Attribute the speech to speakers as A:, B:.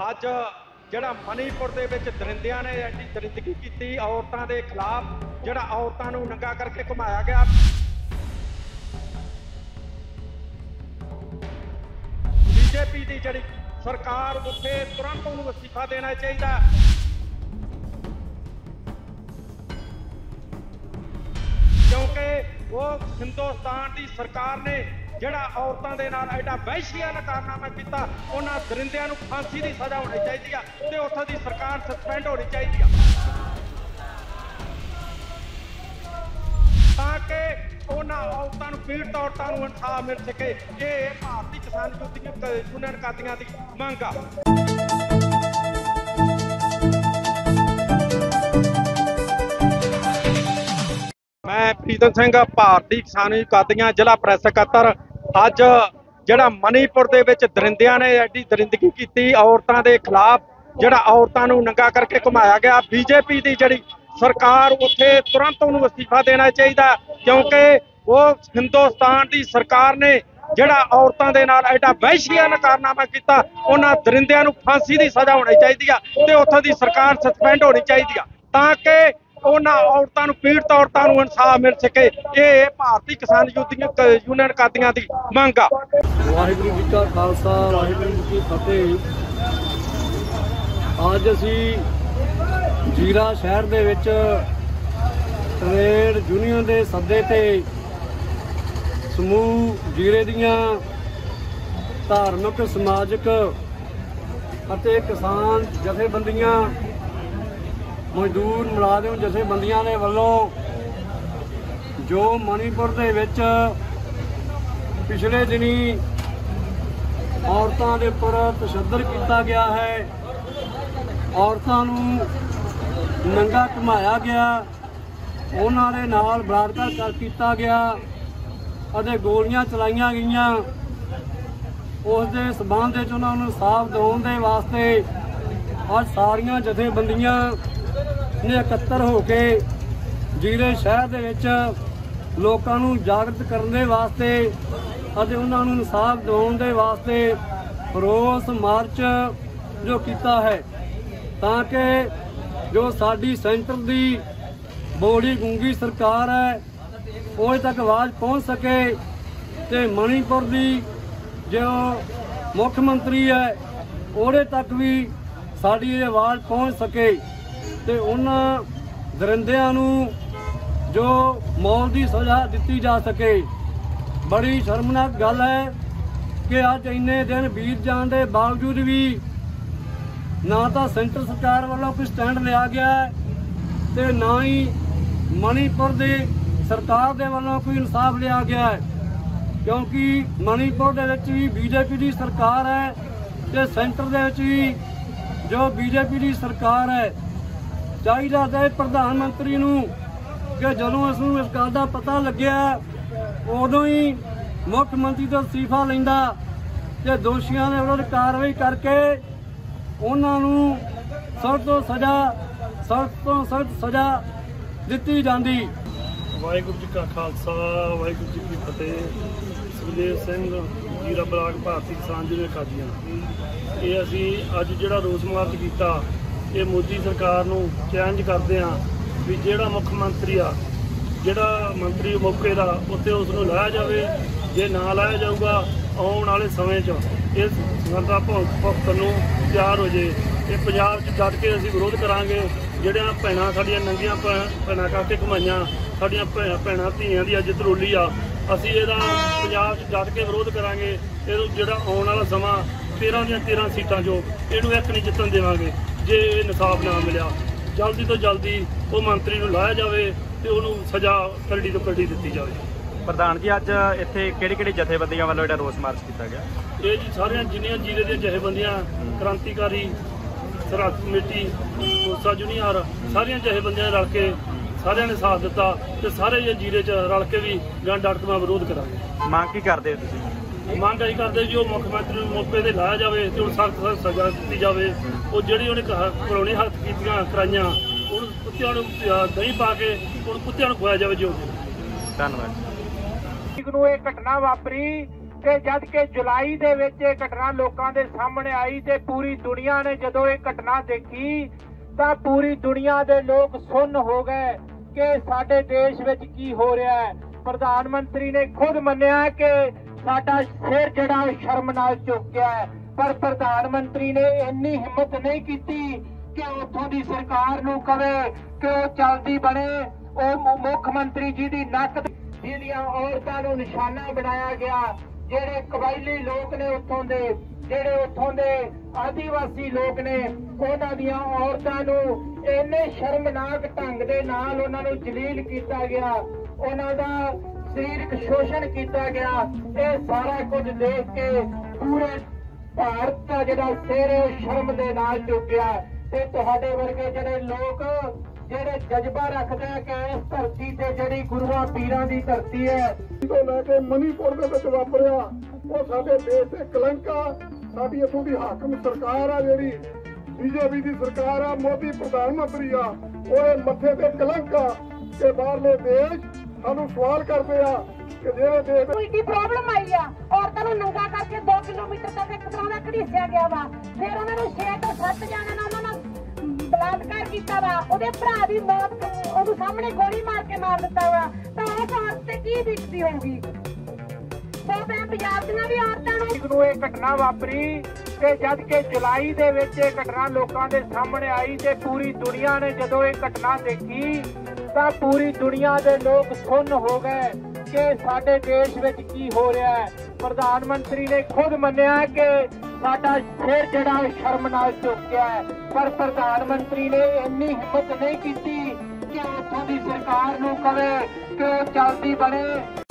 A: ਅੱਜ ਜਿਹੜਾ ਮਨੀਪੁਰ ਦੇ ਵਿੱਚ ਦਰਿੰਦਿਆਂ ਨੇ ਐਡੀ ਦਰਿੰਦਗੀ ਕੀਤੀ ਔਰਤਾਂ ਦੇ ਖਿਲਾਫ, ਜਿਹੜਾ ਔਰਤਾਂ ਨੂੰ ਨੰਗਾ ਕਰਕੇ ਘੁਮਾਇਆ ਗਿਆ। ਬੀਜੇਪੀ ਦੀ ਜਿਹੜੀ ਸਰਕਾਰ, ਉੱਥੇ ਤੁਰੰਤ ਉਹਨੂੰ ਅਸਤੀਫਾ ਦੇਣਾ ਚਾਹੀਦਾ। ਕਿਉਂਕਿ ਉਹ ਹਿੰਦੁਸਤਾਨ ਦੀ ਸਰਕਾਰ ਨੇ ਜਿਹੜਾ ਔਰਤਾਂ ਦੇ ਨਾਲ ਐਡਾ ਵਹਿਸ਼ੀਆਨਾ ਕਾਰਨਾਮਾ ਕੀਤਾ, ਉਹਨਾਂ ਦਰਿੰਦਿਆਂ ਨੂੰ ਫਾਂਸੀ ਦੀ ਸਜ਼ਾ ਹੋਣੀ ਚਾਹੀਦੀ ਆ ਤੇ ਉੱਥੋਂ ਦੀ ਸਰਕਾਰ ਸਸਪੈਂਡ ਹੋਣੀ ਚਾਹੀਦੀ ਆ। ਤਾਂ ਕਿ ਉਹਨਾਂ ਔਰਤਾਂ ਨੂੰ, ਪੀੜਤ ਔਰਤਾਂ ਨੂੰ ਇਨਸਾਫ ਮਿਲ ਸਕੇ। ਇਹ ਭਾਰਤੀ ਕਿਸਾਨ ਯੂਨੀਅਨ ਯੂਨੀਅਨ ਕਾਦੀਆਂ ਦੀ ਮੰਗ ਆ। ਪ੍ਰੀਤਮ ਸਿੰਘ, ਭਾਰਤੀ ਕਿਸਾਨੀ ਕਾਦੀਆਂ ਜ਼ਿਲ੍ਹਾ ਪ੍ਰੈਸ ਸਕੱਤਰ ਅੱਜ ਜਿਹੜਾ ਮਨੀਪੁਰ ਦੇ ਵਿੱਚ ਦਰਿੰਦਿਆਂ ਨੇ ਐਡੀ ਦਰਿੰਦਗੀ ਕੀਤੀ ਔਰਤਾਂ ਦੇ ਖਿਲਾਫ, ਜਿਹੜਾ ਔਰਤਾਂ ਨੂੰ ਨੰਗਾ ਕਰਕੇ ਘੁਮਾਇਆ ਗਿਆ। ਬੀਜੇਪੀ ਦੀ ਜਿਹੜੀ ਸਰਕਾਰ, ਉੱਥੇ ਤੁਰੰਤ ਉਹਨੂੰ ਅਸਤੀਫਾ ਦੇਣਾ ਚਾਹੀਦਾ, ਕਿਉਂਕਿ ਉਹ ਹਿੰਦੁਸਤਾਨ ਦੀ ਸਰਕਾਰ ਨੇ ਜਿਹੜਾ ਔਰਤਾਂ ਦੇ ਨਾਲ ਐਡਾ ਵਹਿਸ਼ੀਆਨਾ ਕਾਰਨਾਮਾ ਕੀਤਾ, ਉਹਨਾਂ ਦਰਿੰਦਿਆਂ ਨੂੰ ਫਾਂਸੀ ਦੀ ਸਜ਼ਾ ਹੋਣੀ ਚਾਹੀਦੀ ਆ ਤੇ ਉੱਥੋਂ ਦੀ ਸਰਕਾਰ ਸਸਪੈਂਡ ਹੋਣੀ ਚਾਹੀਦੀ ਆ। ਤਾਂ ਕਿ ਉਹਨਾਂ ਔਰਤਾਂ ਨੂੰ, ਪੀੜਤ ਔਰਤਾਂ ਨੂੰ ਇਨਸਾਫ ਮਿਲ ਸਕੇ। ਇਹ ਭਾਰਤੀ ਕਿਸਾਨ ਯੂਨੀਅਨ ਕਾਦੀਆਂ ਦੀ ਮੰਗ ਆ।
B: ਵਾਹਿਗੁਰੂ ਜੀ ਕਾ ਖਾਲਸਾ, ਵਾਹਿਗੁਰੂ ਜੀ ਕੀ ਫਤਿਹ। ਅੱਜ ਅਸੀਂ ਜੀਰਾ ਸ਼ਹਿਰ ਦੇ ਵਿੱਚ ਟ੍ਰੇਡ ਯੂਨੀਅਨ ਦੇ ਸੱਦੇ ਤੇ ਸਮੂਹ ਜੀਰੇ ਦੀਆਂ ਧਾਰਮਿਕ, ਸਮਾਜਿਕ ਅਤੇ ਕਿਸਾਨ ਜਥੇਬੰਦੀਆਂ ਮਜ਼ਦੂਰ ਮੁਲਾਜ਼ਮ ਜਥੇਬੰਦੀਆਂ ਦੇ ਵੱਲੋਂ ਜੋ ਮਣੀਪੁਰ ਦੇ ਵਿੱਚ ਪਿਛਲੇ ਦਿਨੀ ਔਰਤਾਂ ਦੇ ਉੱਪਰ ਤਸ਼ੱਦਦ ਕੀਤਾ ਗਿਆ ਹੈ, ਔਰਤਾਂ ਨੂੰ ਨੰਗਾ ਘੁਮਾਇਆ ਗਿਆ, ਉਹਨਾਂ ਦੇ ਨਾਲ ਬਲਾਤਕਾਰ ਕਰ ਕੀਤਾ ਗਿਆ, ਅਤੇ ਗੋਲੀਆਂ ਚਲਾਈਆਂ ਗਈਆਂ। ਉਸ ਦੇ ਸਬੰਧ ਵਿੱਚ ਉਹਨਾਂ ਨੂੰ ਸਾਫ਼ ਦਿਵਾਉਣ ਦੇ ਵਾਸਤੇ ਅੱਜ ਸਾਰੀਆਂ ਜਥੇਬੰਦੀਆਂ ਨੇ ਇਕੱਤਰ ਹੋ ਕੇ ਜੀਰੇ ਸ਼ਹਿਰ ਦੇ ਵਿੱਚ ਲੋਕਾਂ ਨੂੰ ਜਾਗਰਤ ਕਰਨ ਦੇ ਵਾਸਤੇ ਅਤੇ ਉਹਨਾਂ ਨੂੰ ਇਨਸਾਫ ਦਿਵਾਉਣ ਦੇ ਵਾਸਤੇ ਰੋਸ ਮਾਰਚ ਜੋ ਕੀਤਾ ਹੈ, ਤਾਂ ਕਿ ਜੋ ਸਾਡੀ ਸੈਂਟਰ ਦੀ ਬੋੜੀ ਗੁੰਗੀ ਸਰਕਾਰ ਹੈ ਉਹਦੇ ਤੱਕ ਆਵਾਜ਼ ਪਹੁੰਚ ਸਕੇ ਤੇ ਮਣੀਪੁਰ ਦੀ ਜੋ ਮੁੱਖ ਮੰਤਰੀ ਹੈ, ਉਹਦੇ ਤੱਕ ਵੀ ਸਾਡੀ ਇਹ ਆਵਾਜ਼ ਪਹੁੰਚ ਸਕੇ। ਤੇ ਉਹਨਾਂ ਦਰਿੰਦਿਆਂ ਨੂੰ ਜੋ ਮੌਤ ਦੀ ਸਜ਼ਾ ਦਿੱਤੀ ਜਾ ਸਕੇ। ਬੜੀ ਸ਼ਰਮਨਾਕ ਗੱਲ ਹੈ ਕਿ ਅੱਜ ਇੰਨੇ ਦਿਨ ਬੀਤ ਜਾਣ ਦੇ ਬਾਵਜੂਦ ਵੀ ਨਾ ਤਾਂ ਸੈਂਟਰ ਸਰਕਾਰ ਵੱਲੋਂ ਕੋਈ ਸਟੈਂਡ ਲਿਆ ਗਿਆ ਹੈ ਤੇ ਨਾ ਹੀ ਮਣੀਪੁਰ ਦੇ ਸਰਕਾਰ ਦੇ ਵੱਲੋਂ ਕੋਈ ਇਨਸਾਫ ਲਿਆ ਗਿਆ ਹੈ। ਕਿਉਂਕਿ ਮਣੀਪੁਰ ਦੇ ਵਿੱਚ ਵੀ ਬੀਜੇਪੀ ਦੀ ਸਰਕਾਰ ਹੈ ਤੇ ਸੈਂਟਰ ਦੇ ਵਿੱਚ ਵੀ ਜੋ ਬੀਜੇਪੀ ਦੀ ਸਰਕਾਰ ਹੈ ਚਾਹੀਦਾ ਹੈ ਪ੍ਰਧਾਨ ਮੰਤਰੀ ਨੂੰ ਕਿ ਜਦੋਂ ਇਸ ਨੂੰ ਇਸ ਗੱਲ ਦਾ ਪਤਾ ਲੱਗਿਆ, ਉਦੋਂ ਹੀ ਮੁੱਖ ਮੰਤਰੀ ਤੋਂ ਅਸਤੀਫਾ ਲੈਂਦਾ ਤੇ ਦੋਸ਼ੀਆਂ ਦੇ ਵਿਰੁੱਧ ਕਾਰਵਾਈ ਕਰਕੇ ਉਹਨਾਂ ਨੂੰ ਸਖਤ ਤੋਂ ਸਜ਼ਾ, ਸਖਤ ਤੋਂ ਸਖਤ ਸਜ਼ਾ ਦਿੱਤੀ ਜਾਂਦੀ।
C: ਵਾਹਿਗੁਰੂ ਜੀ ਕਾ ਖਾਲਸਾ, ਵਾਹਿਗੁਰੂ ਜੀ ਕੀ ਫਤਿਹ। ਸੁਖਦੇਵ ਸਿੰਘ ਜੀਰਾ ਬਲਾਕ ਭਾਰਤੀ ਕਿਸਾਨ ਯੂਨੀਅਨ ਕਾਦੀਆਂ ਇਹ ਅਸੀਂ ਅੱਜ ਜਿਹੜਾ ਰੋਸ ਮਾਰਚ ਕੀਤਾ ਇਹ ਮੋਦੀ ਸਰਕਾਰ ਨੂੰ ਚੈਲੰਜ ਕਰਦੇ ਆ ਵੀ ਜਿਹੜਾ ਮੁੱਖ ਮੰਤਰੀ ਆ, ਜਿਹੜਾ ਮੰਤਰੀ ਮੌਕੇ ਦਾ ਉੱਤੇ ਉਸ ਨੂੰ ਲਾਇਆ ਜਾਵੇ। ਜੇ ਨਾ ਲਾਇਆ ਜਾਊਗਾ, ਆਉਣ ਵਾਲੇ ਸਮੇਂ 'ਚ ਇਸ ਸਰਦਾ ਭੁਗਤ ਨੂੰ ਤਿਆਰ ਹੋ ਜੇ। ਇਹ ਪੰਜਾਬ 'ਚ ਡਟ ਕੇ ਅਸੀਂ ਵਿਰੋਧ ਕਰਾਂਗੇ। ਜਿਹੜੀਆਂ ਭੈਣਾਂ ਸਾਡੀਆਂ ਨੰਗੀਆਂ ਭੈ- ਭੈਣਾਂ ਕਰਕੇ ਘੁਮਾਈਆਂ, ਸਾਡੀਆਂ ਭੈ- ਭੈਣਾਂ ਧੀਆਂ ਦੀ ਅੱਜ ਤਰੋਲੀ ਆ, ਅਸੀਂ ਇਹਦਾ ਪੰਜਾਬ 'ਚ ਡਟ ਕੇ ਵਿਰੋਧ ਕਰਾਂਗੇ। ਇਹਨੂੰ ਜਿਹੜਾ ਆਉਣ ਵਾਲਾ ਸਮਾਂ 13 ਦੀਆਂ 13 ਸੀਟਾਂ 'ਚੋਂ, ਇਹਨੂੰ ਇੱਕ ਨਹੀਂ ਜਿੱਤਣ ਦੇਵਾਂਗੇ। ਜੇ ਇਨਸਾਫ ਨਾ ਮਿਲਿਆ ਜਲਦੀ ਤੋਂ ਜਲਦੀ ਉਹ ਮੰਤਰੀ ਨੂੰ ਲਾਇਆ ਜਾਵੇ ਤੇ ਉਹਨੂੰ ਸਜ਼ਾ ਕਰੜੀ ਤੋਂ ਕਰੜੀ ਦਿੱਤੀ ਜਾਵੇ।
D: ਪ੍ਰਧਾਨ ਜੀ ਅੱਜ ਇੱਥੇ ਕਿਹੜੀ ਕਿਹੜੀ ਜਥੇਬੰਦੀਆਂ ਵੱਲੋਂ ਜਿਹੜਾ ਰੋਸ ਮਾਰਚ ਕੀਤਾ ਗਿਆ?
C: ਇਹ ਜੀ ਸਾਰੀਆਂ ਜਿੰਨੀਆਂ ਜ਼ਿਲ੍ਹੇ ਦੀਆਂ ਜਥੇਬੰਦੀਆਂ ਕ੍ਰਾਂਤੀਕਾਰੀ ਸਰਹੱਦ ਕਮੇਟੀ ਮੂਸਾ ਜੂਨੀਅਰ ਸਾਰੀਆਂ ਜਥੇਬੰਦੀਆਂ ਰਲ ਕੇ ਸਾਰਿਆਂ ਨੇ ਸਾਥ ਦਿੱਤਾ ਤੇ ਸਾਰੇ ਇਹ ਜ਼ਿਲ੍ਹੇ 'ਚ ਰਲ ਕੇ ਵੀ ਗਾਂ ਡਾਕਟਰਾਂ ਵਿਰੋਧ ਕਰਾਂਗੇ।
D: ਮੰਗ ਕੀ ਕਰਦੇ ਹੋ ਤੁਸੀਂ?
C: ਮੰਗ ਅਸੀਂ ਕਰਦੇ ਜੀ ਉਹ ਮੁੱਖ ਮੰਤਰੀ ਨੂੰ ਮੌਕੇ ਤੇ ਲਾਇਆ ਜਾਵੇ ਤੇ ਉਹ ਸਖਤ ਸਖਤ ਸਜ਼ਾ ਦਿੱਤੀ ਜਾਵੇ। ਉਹ ਜਿਹੜੀ ਉਹਨੇ ਪੁਰਾਣੇ ਹੱਥ ਕੀਤੀਆਂ ਕਰਾਈਆਂ ਉਹਨੂੰ ਕੁੱਤਿਆਂ ਨੂੰ ਦਹੀਂ ਪਾ ਕੇ ਉਹਨੂੰ ਕੁੱਤਿਆਂ ਨੂੰ ਖਵਾਇਆ ਜਾਵੇ ਜੋ
D: ਧੰਨਵਾਦ।
A: ਤਰੀਕ ਨੂੰ ਇਹ ਘਟਨਾ ਵਾਪਰੀ
E: ਤੇ ਜਦ ਕਿ ਜੁਲਾਈ ਦੇ ਵਿੱਚ ਇਹ ਘਟਨਾ ਲੋਕਾਂ ਦੇ ਸਾਹਮਣੇ ਆਈ ਤੇ ਪੂਰੀ ਦੁਨੀਆ ਨੇ ਜਦੋਂ ਇਹ ਘਟਨਾ ਦੇਖੀ ਤਾਂ ਪੂਰੀ ਦੁਨੀਆ ਦੇ ਲੋਕ ਸੁੰਨ ਹੋ ਗਏ ਕਿ ਸਾਡੇ ਦੇਸ਼ ਵਿੱਚ ਕੀ ਹੋ ਰਿਹਾ ਹੈ। ਪ੍ਰਧਾਨ ਮੰਤਰੀ ਨੇ ਖੁਦ ਮੰਨਿਆ ਕਿ ਸਾਡਾ ਸਿਰ ਜਿਹੜਾ ਉਹ ਸ਼ਰਮ ਨਾਲ ਝੁਕ ਪਰ ਪ੍ਰਧਾਨ ਮੰਤਰੀ ਨੇ ਇੰਨੀ ਹਿੰਮਤ ਨਹੀਂ ਕੀਤੀ ਕਿ ਉੱਥੋਂ ਦੀ ਸਰਕਾਰ ਨੂੰ ਕਵੇ ਕਿ ਉਹ ਚਲਦੀ ਬਣੇ। ਉਹ ਮੁੱਖ ਮੰਤਰੀ ਜੀ ਦੀ ਨੱਕ ਤੇ ਔਰਤਾਂ ਨੂੰ ਨਿਸ਼ਾਨਾ ਬਣਾਇਆ ਗਿਆ, ਜਿਹੜੇ ਕਬਾਇਲੀ ਲੋਕ ਨੇ ਉੱਥੋਂ ਦੇ, ਜਿਹੜੇ ਉੱਥੋਂ ਦੇ ਆਦੀਵਾਸੀ ਲੋਕ ਨੇ, ਉਹਨਾਂ ਦੀਆਂ ਔਰਤਾਂ ਨੂੰ ਇੰਨੇ ਸ਼ਰਮਨਾਕ ਢੰਗ ਦੇ ਨਾਲ ਉਹਨਾਂ ਨੂੰ ਜਲੀਲ ਕੀਤਾ ਗਿਆ। ਉਹਨਾਂ ਦਾ ਸਰੀਰਕ ਸ਼ੋਸ਼ਣ ਕੀਤਾ ਗਿਆ। ਇਹ ਸਾਰਾ ਕੁਝ ਦੇਖ ਕੇ ਪੂਰੇ ਭਾਰਤ ਦਾ ਜਿਹੜਾ ਸਿਰ ਸ਼ਰਮ ਦੇ ਨਾਲ ਝੁਕਿਆ ਤੇ ਤੁਹਾਡੇ ਵਰਗੇ ਜਿਹੜੇ ਲੋਕ, ਜਿਹੜੇ ਜਜ਼ਬਾ ਰੱਖਦੇ ਆ ਕਿ ਇਸ ਧਰਤੀ ਤੇ ਜਿਹੜੀ ਗੁਰੂਆਂ ਪੀਰਾਂ ਦੀ ਧਰਤੀ ਹੈ,
F: ਤੋਂ ਲੈ ਕੇ ਮਨੀਪੁਰ ਦੇ ਵਿੱਚ ਵਾਪਰਿਆ, ਉਹ ਸਾਡੇ ਦੇਸ਼ ਦੇ ਕਲੰਕ ਆ। ਸਾਡੀ ਇਥੋਂ ਦੀ ਹਾਕਮ ਸਰਕਾਰ ਆ ਜਿਹੜੀ, ਬੀਜੇਪੀ ਦੀ ਸਰਕਾਰ ਆ, ਮੋਦੀ ਪ੍ਰਧਾਨ ਮੰਤਰੀ ਆ, ਉਹ ਇਹ ਮੱਥੇ ਤੇ ਕਲੰਕ ਆ ਕਿ ਬਾਹਰਲੇ ਦੇਸ਼ ਸਾਨੂੰ ਸਵਾਲ ਕਰਦੇ ਆ ਕਿ ਜਿਹੜੇ ਦੇਸ਼
G: ਕੋਈ ਦੀ ਪ੍ਰੋਬਲਮ ਆਈ ਆ। ਔਰਤਾਂ ਨੂੰ ਨੰਗਾ ਕਰਕੇ 2 ਕਿਲੋਮੀਟਰ ਤੱਕ ਇੱਕ ਤਰ੍ਹਾਂ ਦਾ ਘੜੀਸਿਆ ਗਿਆ ਵਾ। ਫਿਰ ਉਹਨਾਂ ਨੂੰ 6 ਤੋਂ 7 ਜਾਣਾਂ ਨਾਲ ਉਹਨਾਂ ਨਾਲ ਬਲਾਤਕਾਰ ਕੀਤਾ ਵਾ। ਉਹਦੇ ਭਰਾ ਦੀ ਮੌਤ ਉਹਨੂੰ ਸਾਹਮਣੇ ਗੋਲੀ ਮਾਰ ਕੇ ਮਾਰ ਦਿੱਤਾ ਵਾ। ਤਾਂ ਉਸ ਔਰਤ ਤੇ ਕੀ ਬੀਤਦੀ ਹੋਊਗੀ? ਸੋ ਮੈਂ ਪੰਜਾਬ ਦੀਆਂ ਵੀ ਔਰਤਾਂ ਨੂੰ
E: ਨੂੰ ਇਹ ਘਟਨਾ ਵਾਪਰੀ ਤੇ ਜਦ ਕਿ ਜੁਲਾਈ ਦੇ ਵਿੱਚ ਇਹ ਘਟਨਾ ਲੋਕਾਂ ਦੇ ਸਾਹਮਣੇ ਆਈ ਤੇ ਪੂਰੀ ਦੁਨੀਆ ਨੇ ਜਦੋਂ ਇਹ ਘਟਨਾ ਦੇਖੀ ਤਾਂ ਪੂਰੀ ਦੁਨੀਆ ਦੇ ਲੋਕ ਸੁਣ ਹੋ ਗਏ ਕਿ ਸਾਡੇ ਦੇਸ਼ ਵਿੱਚ ਕੀ ਹੋ ਰਿਹਾ ਹੈ। ਪ੍ਰਧਾਨ ਮੰਤਰੀ ਨੇ ਖੁਦ ਮੰਨਿਆ ਕਿ ਸਾਡਾ ਸਿਰ ਜਿਹੜਾ ਸ਼ਰਮ ਨਾਲ ਝੁਕ ਹੈ। ਪਰ ਪ੍ਰਧਾਨ ਮੰਤਰੀ ਨੇ ਇੰਨੀ ਹਿੰਮਤ ਨਹੀਂ ਕੀਤੀ ਕਿ ਉੱਥੋਂ ਦੀ ਸਰਕਾਰ ਨੂੰ ਕਵੇ ਕਿ ਉਹ ਚਲਦੀ ਬਣੇ।